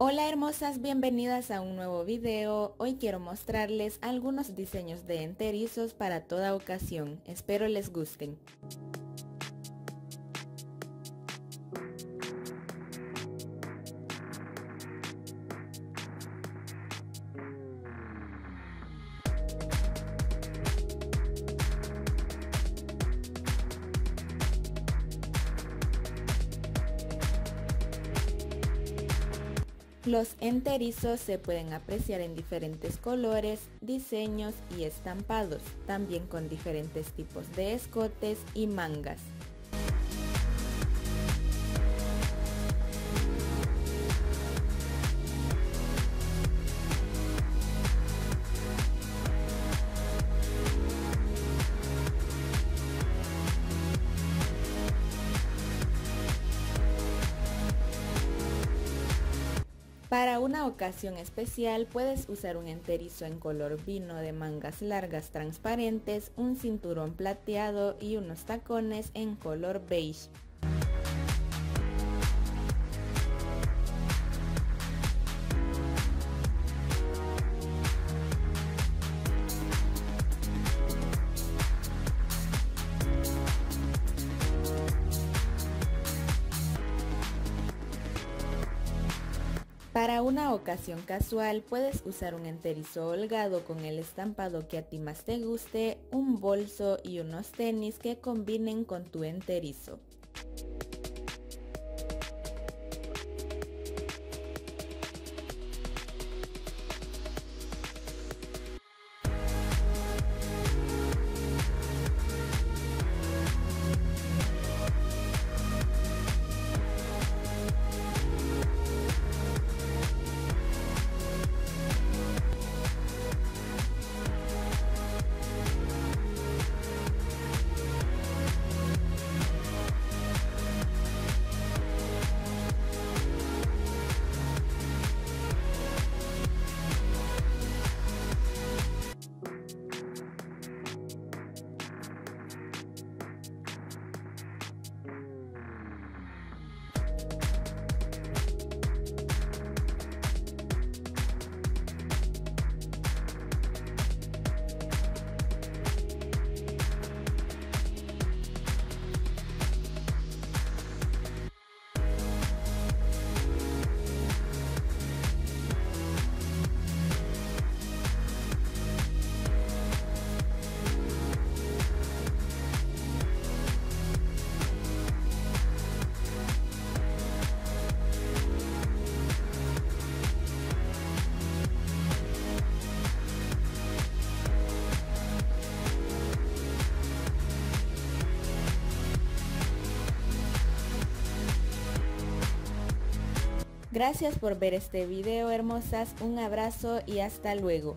Hola hermosas, bienvenidas a un nuevo video. Hoy quiero mostrarles algunos diseños de enterizos para toda ocasión. Espero les gusten. Los enterizos se pueden apreciar en diferentes colores, diseños y estampados, también con diferentes tipos de escotes y mangas. Para una ocasión especial puedes usar un enterizo en color vino de mangas largas transparentes, un cinturón plateado y unos tacones en color beige. Para una ocasión casual puedes usar un enterizo holgado con el estampado que a ti más te guste, un bolso y unos tenis que combinen con tu enterizo. Gracias por ver este video hermosas, un abrazo y hasta luego.